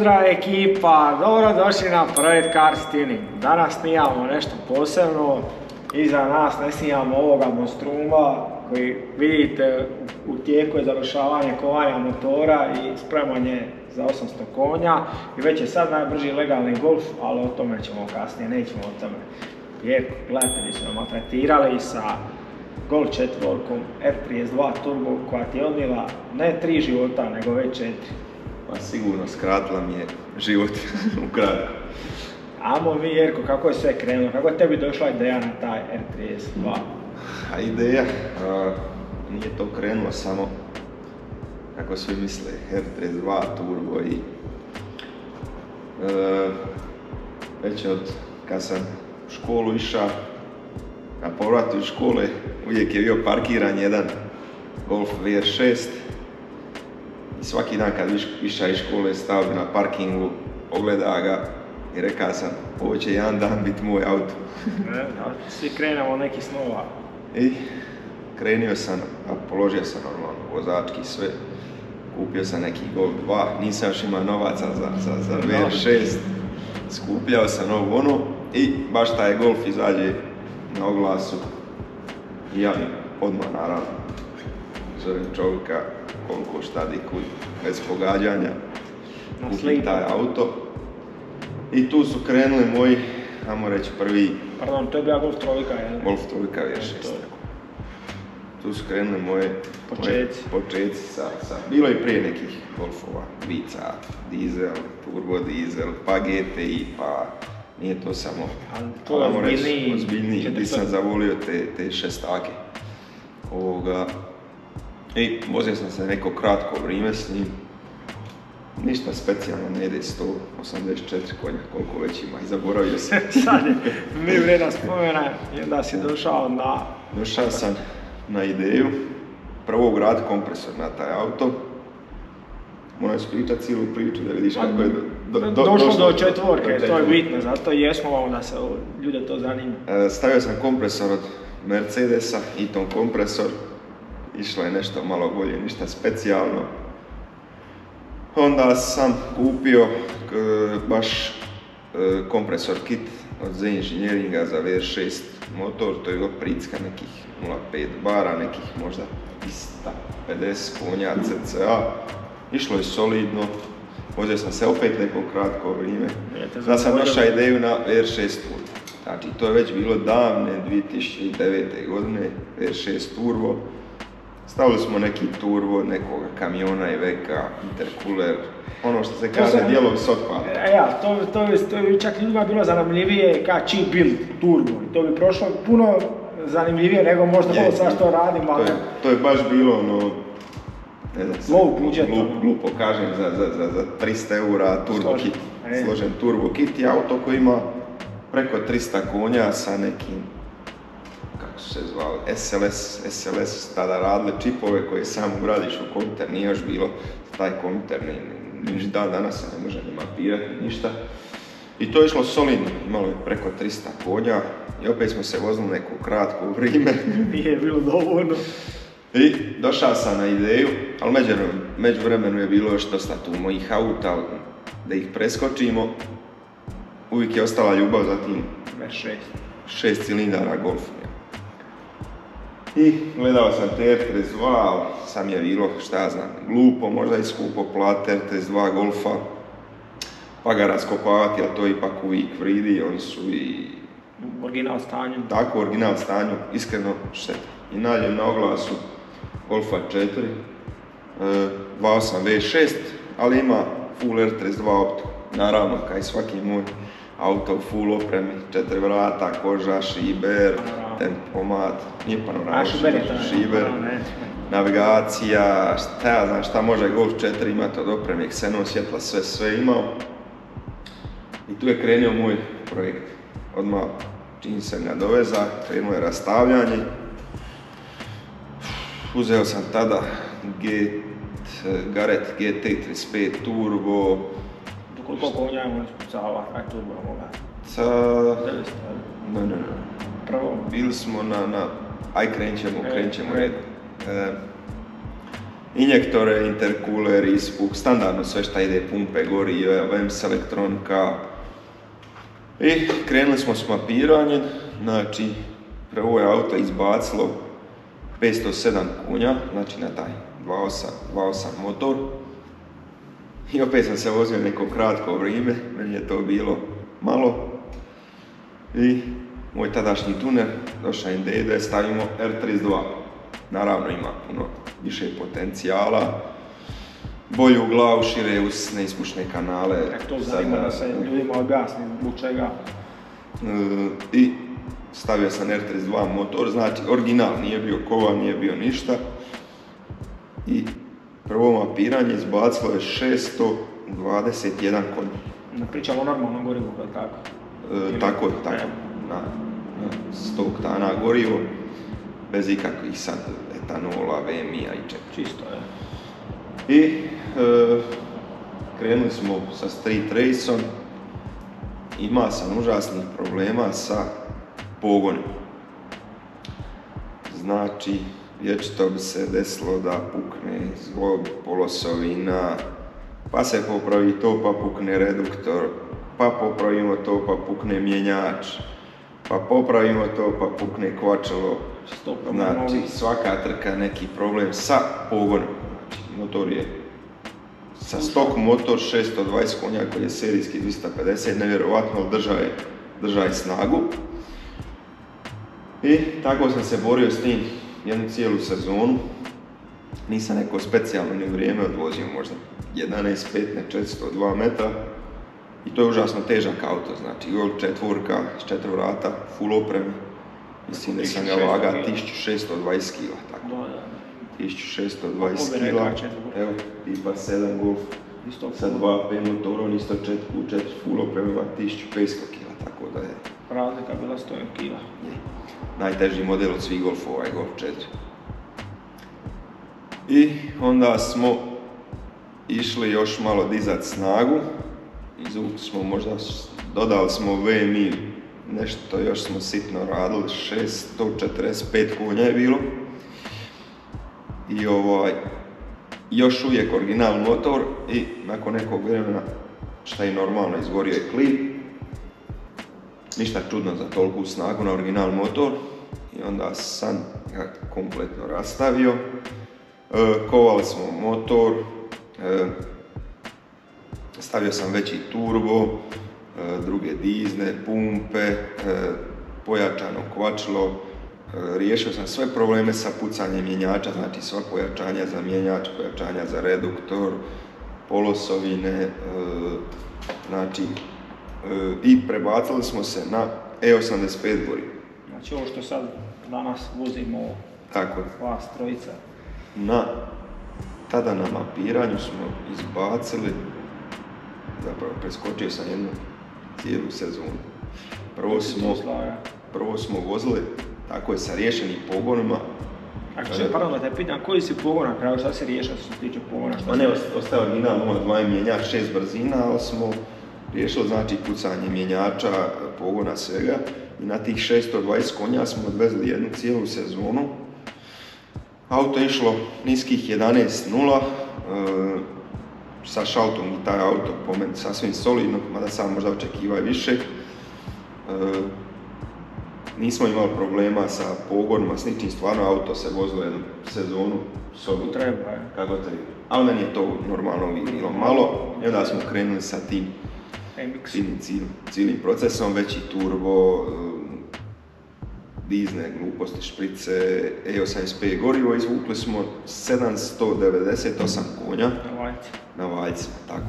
pozdrav ekipa, dobro došli na projekt Car Tuning. Danas snijamo nešto posebno, iza nas ne snijamo ovoga monstruma koji vidite u tijeku je završavanje kovanja motora i spremanje za 800 konja i već je sad najbrži legalni golf, ali o tome ćemo kasnije, nećemo o tome. Jer gledatelji su nam maltretirali sa Golf četvorkom R32 Turbo koja ti je odnijela ne tri života, nego već četiri. Pa sigurno skratila mi je život u kraju. Amo vi Jerko, kako je sve krenulo? Kako je tebi došla ideja na taj R32? A ideja, nije to krenulo samo kako svi misle, R32 turbo i e, već od kad sam u školu išao, na povratu iz škole uvijek je bio parkiran jedan Golf VR6 i svaki dan kad iša iz škole stao bi na parkingu, ogleda ga i rekao sam ovo će jedan dan biti moj auto. E, svi krenemo neki snova. I krenio sam, a položio sam normalno vozački sve. Kupio sam neki Golf 2, nisam još imao novaca za, za, za VR6. Skupljao sam ovu ono i baš taj Golf izađe na oglasu. I ja odmah naravno zovem čovjeka koliko šta di kud, bez pogađanja. Kupim taj auto. I tu su krenuli moji, ajmo reći, prvi... Pardon, to je bila Golf trojka, jel? Golf trojka, vješ, Tu su krenuli moje početci, početci sa, sa, bilo je prije nekih golfova, vica, dizel, turbo dizel, pa GTI, pa nije to samo, to je ozbiljniji, gdje sam zavolio te, te šestake. Ovoga, i vozio sam se neko kratko vrijeme s njim. Ništa specijalno, ne ide 184 konja, koliko već ima i zaboravio sam. Sad je mi vreda spomena i onda si došao na... Došao sam na ideju prvo ugraditi kompresor na taj auto. Moram ispričati cijelu priču da vidiš kako je do, do, došlo, do četvorke, to je bitno, zato jesmo vam da se ljude to zanima. E, stavio sam kompresor od Mercedesa, Eaton kompresor, išlo je nešto malo bolje, ništa specijalno. Onda sam kupio baš e, kompresor kit od Z Engineeringa za VR6 motor, to je pricka nekih 0,5 bara, nekih možda 250 konja CCA. Išlo je solidno, vozio sam se opet neko kratko vrijeme. Da sam našao ideju na VR6 Turbo. Znači, to je već bilo davne 2009. godine, VR6 Turbo. Stavili smo neki turbo, nekoga kamiona i veka, intercooler, ono što se kaže dijelom s E, ja, to, to, to bi čak ljudima bilo zanimljivije ka cheap build turbo. To bi prošlo puno zanimljivije nego možda ovo sad što radim, ali... To je, to je baš bilo ono, ne znam, low budget, glup, glupo kažem, za, za, za, za 300 eura turbo kit, e. složen turbo kit i auto koji ima preko 300 konja sa nekim su se zvali, SLS, SLS tada radile čipove koje sam ugradiš u kompjuter, nije još bilo taj kompjuter, ni, ni dan danas se ne može ni mapirati, ništa. I to je išlo solidno, imalo je preko 300 konja i opet smo se vozili neko kratko vrijeme. Nije bilo dovoljno. I došao sam na ideju, ali među, vremenu je bilo još dosta tu mojih auta, da ih preskočimo. Uvijek je ostala ljubav za tim šest cilindara Golf. I gledao sam TR32, sam je bilo, šta ja znam, glupo, možda i skupo plati TR32 Golfa, pa ga raskopavati, a to ipak uvijek vridi, oni su i... Original stanju. Tako, original stanju, iskreno šteta. I nađem na oglasu Golfa 4, 2.8 V6, ali ima full R32 opto. Naravno, kao i svaki moj auto full opremi, četiri vrata, koža, šiber, tempomat, nije panorama, šiber, navigacija, šta ja znam šta može Golf 4 imati od opreme, Xenon svjetla, sve, sve imao. I tu je krenio moj projekt. Odmah čim sam ga doveza, krenuo je rastavljanje. Uzeo sam tada Get, Garrett GT35 Turbo, koliko konja ima turbo ovoga? Sa... 900, ne, ne, ne. Prvo? Bili smo na, na... Aj krenut ćemo, e, krenut ćemo red. E, injektore, intercooler, ispuk, standardno sve šta ide, pumpe, gori, VMS elektronika. I krenuli smo s mapiranjem, znači prvo je auto izbacilo 507 kunja, znači na taj 2.8, 2.8 motor. I opet sam se vozio neko kratko vrijeme, meni je to bilo malo. I moj tadašnji tuner, došao im da stavimo R32. Naravno ima puno više potencijala, bolju glavu, šire uz neispušne kanale. E, to zanima da se ljudima objasni zbog čega. E, I stavio sam R32 motor, znači original, nije bio kova, nije bio ništa. I prvo mapiranje izbacilo je 621 konj. Pričamo o normalnom gorivu, tako? E, tako je, tako. Na, na 100 tana gorivo, bez ikakvih sad etanola, VMI-a i čega. Čisto, je. I e, krenuli smo sa street raceom. Ima sam užasnih problema sa pogonom. Znači, vječito bi se desilo da pukne zglob, polosovina, pa se popravi to, pa pukne reduktor, pa popravimo to, pa pukne mjenjač, pa popravimo to, pa pukne kvačalo. Znači, svaka trka neki problem sa pogonom. Znači, motor je sa stok motor 620 konja koji je serijski 250, nevjerovatno držaje, držaje snagu. I tako sam se borio s tim jednu cijelu sezonu. Nisam neko specijalno ni vrijeme odvozio, možda 11, 15, 402 metra. I to je užasno težak auto, znači Golf četvorka s četiri vrata, full opreme. Mislim da sam ga vaga 1620 kg, tako. 1620 kg, evo, tipa 7 Golf, sa dva P motorom, isto četku, četiri full opreme, 1500 kg, tako da je. Razlika bila 100 kg. Najteži model od svih Golfova je Golf 4. I onda smo išli još malo dizat snagu, izvukli smo možda, dodali smo VMI, nešto još smo sitno radili, 645 konja je bilo. I ovaj, još uvijek original motor i nakon nekog vremena, šta je normalno, izgorio je klip. Ništa čudno za toliku snagu na original motor. I onda sam ga kompletno rastavio. E, kovali smo motor, e, stavio sam veći turbo, e, druge dizne, pumpe, e, pojačano kvačilo, e, riješio sam sve probleme sa pucanjem mjenjača, znači sva pojačanja za mjenjač, pojačanja za reduktor, polosovine, znači i prebacili smo se na E85 gorivo. Znači ovo što sad danas vozimo Tako. vas trojica. Na, tada na mapiranju smo izbacili zapravo preskočio sam jednu cijelu sezonu. Prvo smo, prvo smo vozili, tako je, sa riješenim pogonima. Ako pardon da te pitam, koji si pogon na kraju, šta se riješio što se tiče pogona? Šta ne, ostaje original 0.2 mjenjač, 6 brzina, ali smo riješili znači pucanje mjenjača, pogona svega. I na tih 620 konja smo odvezli jednu cijelu sezonu. Auto je išlo niskih 11.0, sa šaltom i taj auto po meni sasvim solidno, mada sam možda očekivao i više. E, nismo imali problema sa pogonima, s ničim, stvarno auto se vozilo jednu sezonu solidno. Treba, Kako treba. Ali meni je to normalno bilo malo i onda smo krenuli sa tim cijelim procesom, veći turbo, dizne gluposti, šprice, E85 gorivo, izvukli smo 798 konja. Na valjci. Na valjcima, tako.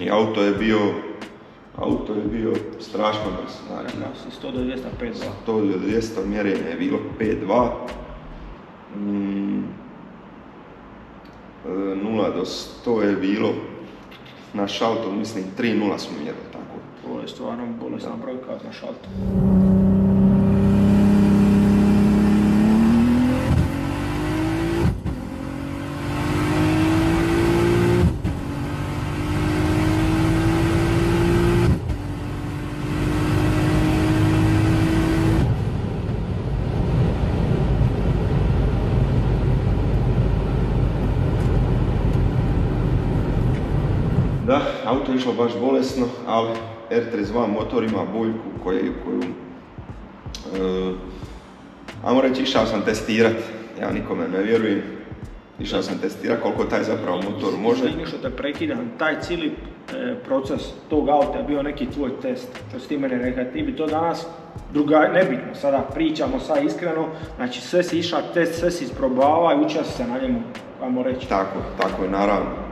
I auto je bio auto je bio strašno brzo. Znači, 100 do 200, 5.2. 100 do 200 mjerenja je bilo 5.2. 0 do 100 je bilo na šaltu, mislim 3.0 smo mjerili tako. To je stvarno bolesna brojka na šaltu. Da, auto je išlo baš bolesno, ali R32 motor ima boljku koju, koju e, ajmo reći, išao sam testirat, ja nikome ne vjerujem, išao sam testirat koliko taj zapravo motor može. Izvini što te prekidam, taj cijeli e, proces tog auta je bio neki tvoj test, što si ti mene rekao, ti bi to danas druga, nebitno, sada pričamo sad iskreno, znači sve si išao test, sve si isprobavao i učio se na njemu, ajmo reći. Tako, tako je, naravno.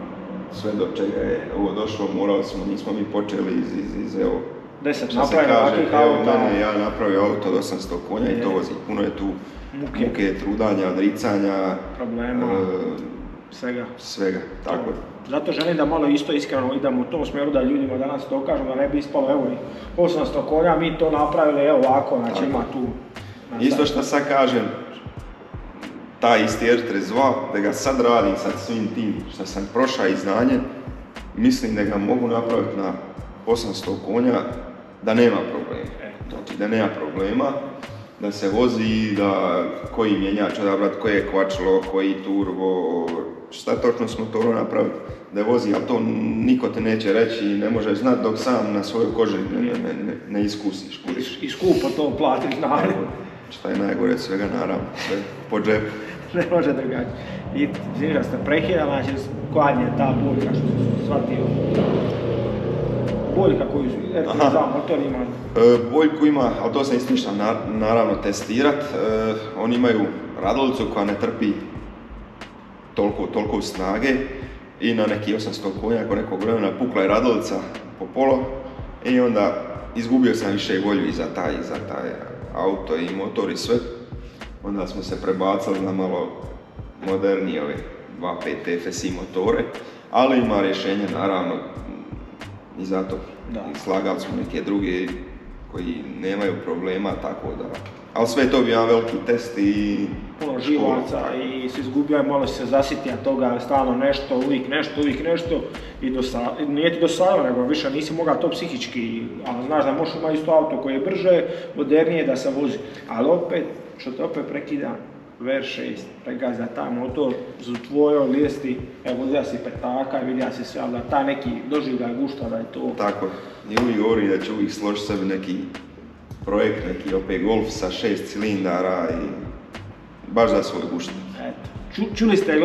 Sve do čega je ovo došlo, morali smo, nismo mi počeli iz, iz, iz evo, Deset se kaže, evo mene, ja napravio auto od 800 konja i to vozi. Puno je tu Muke. muke, trudanja, odricanja, Problema, e, svega. svega, tako. Zato želim da malo isto iskreno idemo u tom smjeru da ljudima danas to kažem, da ne bi ispalo evo i 800 konja, mi to napravili evo ovako, znači ima tu. znači, Isto što sad kažem, taj isti R32, da ga sad radim sa svim tim što sam prošao i znanje, mislim da ga mogu napraviti na 800 konja, da nema problema. E, to. Znači da nema problema, da se vozi, da koji mjenjač odabrat, koje je kvačilo, koji turbo, šta točno s motorom napraviti, da je vozi, ali to niko te neće reći i ne može znat dok sam na svojoj koži ne, ne, ne, ne, iskusiš. I skupo to platiti, naravno. Šta je najgore od svega, naravno, sve po džepu. ne može drugačije. I da ste prekidali, znači koja je ta boljka što sam shvatio. Boljka koju su, Aha. za motor ima. E, boljku ima, ali to sam isto na- naravno testirat. E, oni imaju radolicu koja ne trpi toliko, toliko snage i na neki 800 konja ako nekog vremena pukla je radolica po polo i onda izgubio sam više volju i za taj, i za taj auto i motor i sve. Onda smo se prebacili na malo modernije ove 2.5 FSI motore, ali ima rješenje naravno i zato Da. slagali smo neke druge koji nemaju problema, tako da... Ali sve je to bio jedan veliki test i... puno živaca i se izgubio je, malo se zasitija toga, stalno nešto, uvijek nešto, uvijek nešto. I dosa, nije ti dosadilo, nego više nisi mogao to psihički, ali znaš da možeš imati isto auto koje je brže, modernije da se vozi, ali opet, što te opet prekida, VR6, pregaza taj motor za tvojoj lijesti, evo vidio si petaka i vidio si sve, ali da taj neki doživljaj gušta da je to, Tako je. I uvijek govori da će uvijek složiti sebi neki projekt, neki opet Golf sa šest cilindara i baš za svoj. Ču- Čuli ste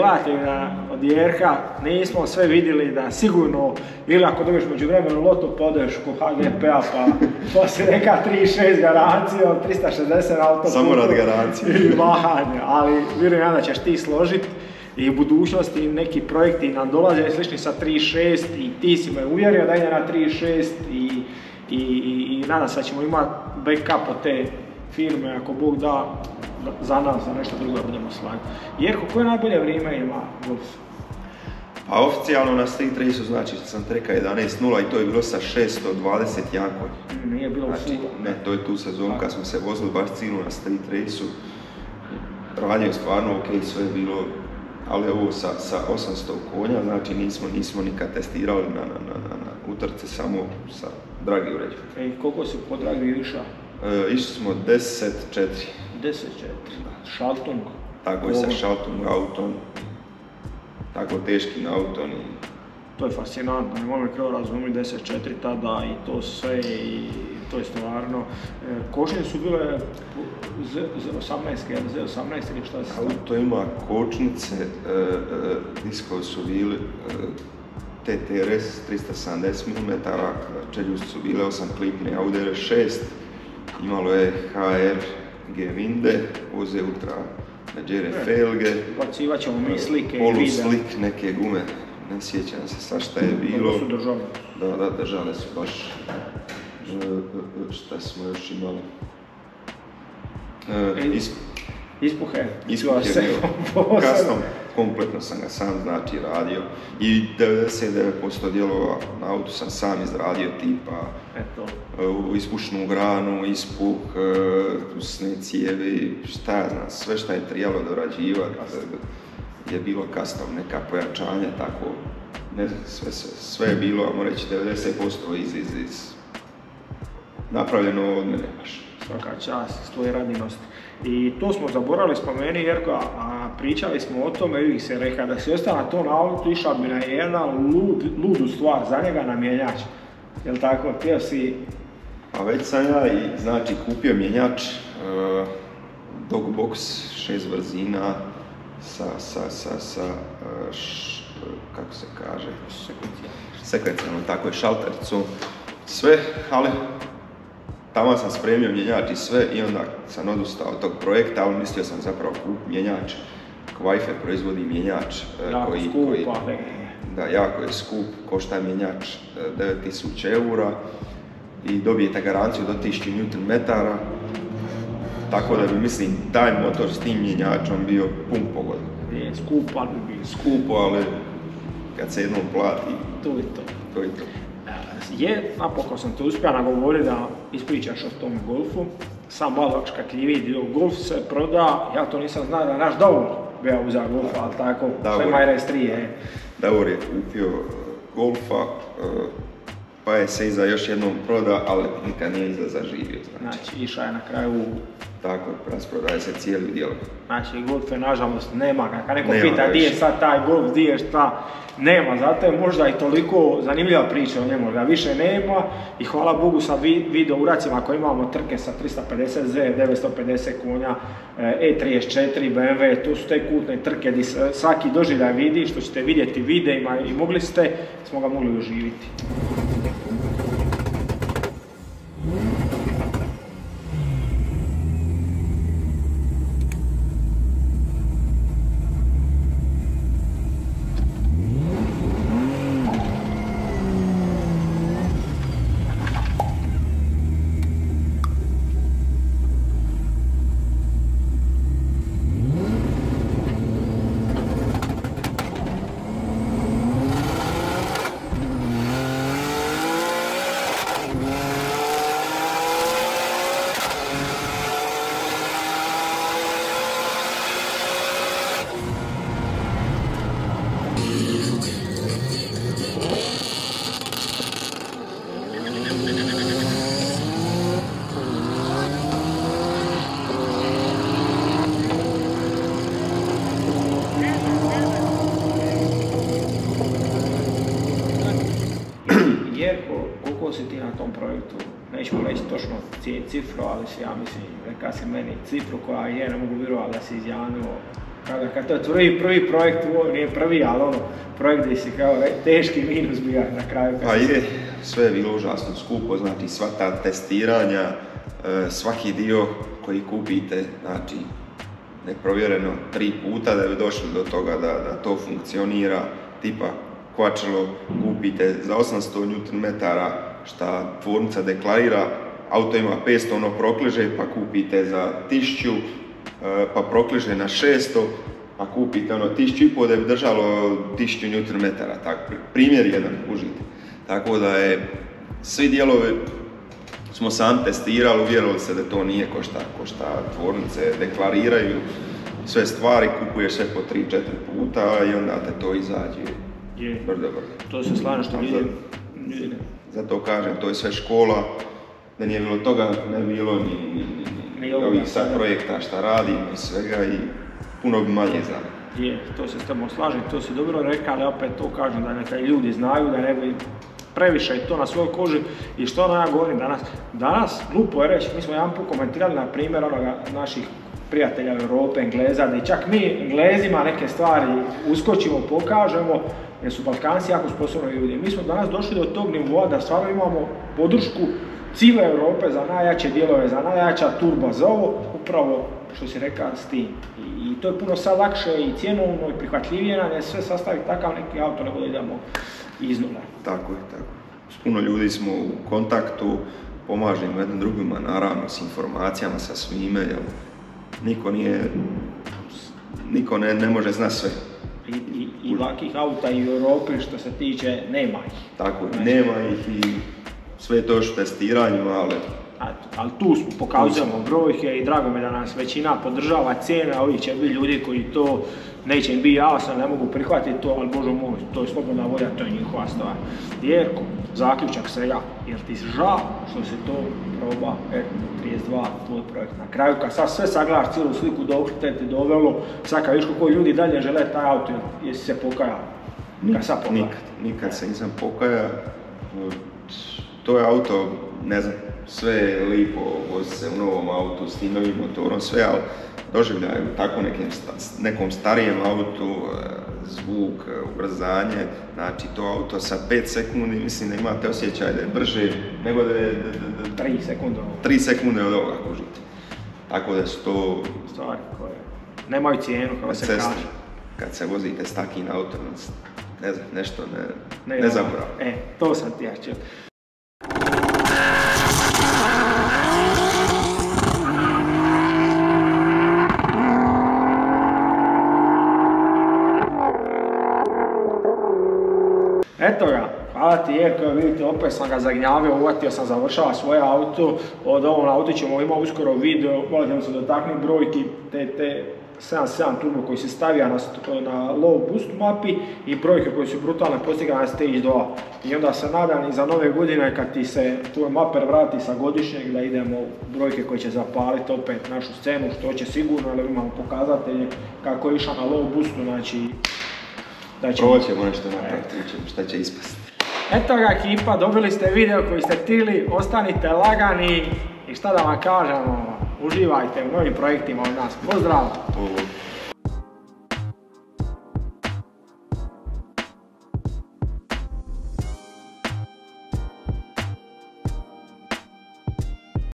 na, od Jerka, nismo sve vidjeli da sigurno, ili ako dobiješ među vremenu loto podeš ko HGP-a pa, pa si neka 3.6 garancija od 360 na autoputu. Samo rad garancije. I mahanje, ali vjerujem ja da ćeš ti složiti i u budućnosti neki projekti nam dolaze slični sa 3.6 i ti si me uvjerio da ide na 3.6 i, i, i, i nadam se da ćemo imati backup od te firme ako Bog da za nas, za nešto drugo da budemo slagi. Jerko, koje najbolje vrijeme ima Golf? A oficijalno na street race znači sam treka 11.0 i to je bilo sa 621 konj. Nije bilo u Znači, ne, to je tu sezonu kad smo se vozili baš ciljno na street race-u. Radio je stvarno ok, sve je bilo, ali ovo sa, sa 800 konja, znači nismo, nismo nikad testirali na, na, na, na, na utrci samo sa dragi uređaj. Ej, koliko si po dragi išao? E, išli smo 10-4, 10 Šaltung. tako je sa Ovo. Schaltung autom, tako teškim autom i To je fascinantno, ne mogu krivo razumjeti 10.4 tada i to sve i to je stvarno. E, su bile Z, Z18, jel? Z18 ili šta se Auto ima kočnice, e, e, diskovi su bili e, TTRS 370 mm, čeljusti su bile 8 klipne Audi R6, imalo je HR G-Winde, Oze Ultra Leggere felge, Bacivat ćemo mi slike polu slik neke gume, ne sjećam se sad šta je bilo. Su držali. Da, da, držale su baš. E, e, e, šta smo još imali? E, E, is, Ispuhe. Ispuh kompletno sam ga sam znači radio i 99% dijelova na autu sam sam izradio tipa Eto, e, ispušnu granu, ispuh, e, usne cijevi, šta ja znam, sve šta je trebalo dorađivati je bilo custom, neka pojačanja, tako, ne znam, sve, sve, sve je bilo, ajmo reći, 90% iz, iz, iz napravljeno od mene baš. svaka čast s tvoje radinosti. I to smo zaboravili spomenuti Jerko, a pričali smo o tome i se reka da si ostao na to na autu išao bi na jedan lud, ludu stvar za njega na mjenjač. Jel tako? Htio si... Pa već sam ja i znači kupio mjenjač uh, Dogbox 6 brzina sa, sa, sa, sa uh, š, kako se kaže, sekvencijalno, tako je, šaltericu, sve, ali tamo sam spremio mjenjač i sve i onda sam odustao od tog projekta, ali mislio sam zapravo kupiti mjenjač. Kvajfe proizvodi mjenjač e, Jako koji, skup, koji, da, jako je skup, košta mjenjač e, 9000 eura i dobijete garanciju do 1000 Nm. Tako da bi, mislim, taj motor s tim mjenjačom bio pun pogodan. Je skup, ali bi bio. Skupo, ali kad se jednom plati, To je to. to je to. E, Je, napokon sam te uspio nagovoriti da ispričaš o tom golfu. Sam malo škakljiviji dio, golf se proda, ja to nisam znao da naš Davor bio uzeo golfa, ali tako, Davor. sve RS3 je. Davor je kupio e, Golfa, e, pa je se iza još jednom proda, ali nikad nije iza zaživio. Znači, Znači, išao je na kraju, tako je, rasprodaje se cijeli dijel. znači golf je nažalost nema ga. Kad neko Nema pita di je sad taj golf, di je šta, nema. Zato je možda i toliko zanimljiva priča o njemu, ga više nema. I hvala Bogu sa vi- video uracima koji imamo trke sa 350Z, 950 konja, e, E34, BMW, to su te kultne trke gdje svaki doživljaj vidi, što ćete vidjeti videima i mogli ste, smo ga mogli uživiti. Jerko, koliko si ti na tom projektu? Nećemo reći točno ci- cifru, ali si, ja mislim, reka si meni cifru koja je, ne mogu vjerovati da si izjavio. Kada, kad to je prvi projekt, ovo nije prvi, ali ono, projekt gdje si kao teški minus bio na kraju. Pa je, sve je bilo užasno skupo, znači sva ta testiranja, e, svaki dio koji kupite, znači neprovjereno tri puta da bi došli do toga da, da to funkcionira, tipa kvačilo kupite za 800 Nm šta tvornica deklarira, auto ima 500, ono prokliže pa kupite za 1000, e, pa prokliže na 600, pa kupite ono 1500 da bi držalo 1000 Nm, tako, primjer jedan, užite. Tako da je, svi dijelovi smo sam testirali, uvjerili se da to nije ko šta, ko šta tvornice deklariraju, sve stvari kupuješ sve po 3-4 puta i onda te to izađe Je, brdo brdo. to se slažem što ljudi- Zato kažem, to je sve škola, da nije bilo toga, ne bi bilo ni, ni, ni, Ni ovih sad projekta šta radimo i svega i puno bi manje znali. Je, to se s tobom slažem, to si dobro rekao, ali opet to kažem da neka ljudi znaju, da ne bi previše to na svojoj koži i što ono ja govorim danas. Danas, glupo je reći, mi smo jedan put komentirali na primjer onoga naših prijatelja Europe, Engleza, da i čak mi Englezima neke stvari uskočimo, pokažemo, jer su Balkanci jako sposobni ljudi. Mi smo danas došli do tog nivoa da stvarno imamo podršku cijele Europe za najjače dijelove, za najjača turbo za ovo, upravo što si rekao s tim. I, i to je puno sad lakše i cjenovno i prihvatljivije nam je sve sastaviti takav neki auto nego da idemo iz. Tako je, tako. S puno ljudi smo u kontaktu, pomažemo jednim drugima, naravno, s informacijama, sa svime, jel? Niko nije, niko ne, ne može znati sve. I, i, i lakih auta i u Europi što se tiče nema ih. Tako Znači- nema ih i sve je to još u testiranju, ali A, ali tu smo, pokazujemo brojke i drago mi da nas većina podržava cijene, a ovih će biti ljudi koji to neće im biti jasno, ne mogu prihvatiti to, ali bože moj, to je slobodna volja, to je njihova stvar. Jerko, zaključak svega, jer ti žao što se to proba R32 tvoj projekt. Na kraju kad sad sve sagledaš cijelu sliku dok te ti dovelo, sad kad viš kako ljudi dalje žele taj auto, jesi se pokajao? Nikad, nikad, nikad se nisam pokajao. To je auto, ne znam, sve je lipo, vozi se u novom autu s tim novim motorom, sve, ali doživljaju tako nekim, nekom starijem autu, e, zvuk, e, ubrzanje, znači to auto sa 5 sekundi, mislim da imate osjećaj da je brže nego da je... 3 sekunde. 3 sekunde od ovoga kužite. Tako da su to... Stvari koje nemaju cijenu, kao se kaže. Kad se vozite s takim autom, ne znam, nešto ne, ne, ne E, to sam ti ja Eto ga, hvala ti Jerko, vidite opet sam ga zagnjavio, uvatio sam, završava svoje auto, od ovom auto ćemo ima uskoro video, možemo se dotaknuti brojki, te, te 77 turbo koji se stavija na, na low boost mapi i brojke koje su brutalne postigane na stage 2. I onda se nadam i za nove godine kad ti se tvoj maper vrati sa godišnjeg da idemo brojke koje će zapaliti opet našu scenu što će sigurno, ali imamo pokazatelje kako je išao na low boostu, znači da ćemo... ćemo nešto napraviti, šta će ispasti. Eto ga ekipa, dobili ste video koji ste htjeli, ostanite lagani i šta da vam kažemo, uživajte u novim projektima od nas. Pozdrav!